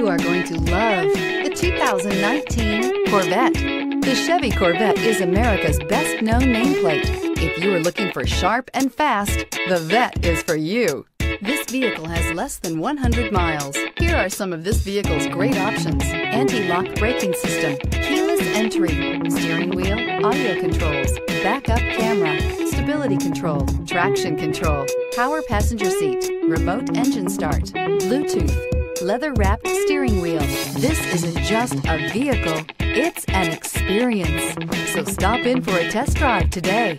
You are going to love the 2019 Corvette. The Chevy Corvette is America's best known nameplate. If you are looking for sharp and fast, the Vette is for you. This vehicle has less than 100 miles. Here are some of this vehicle's great options. Anti-lock braking system, keyless entry, steering wheel, audio controls, backup camera, stability control, traction control, power passenger seat, remote engine start, Bluetooth, leather wrapped steering wheel. This isn't just a vehicle, it's an experience. So stop in for a test drive today.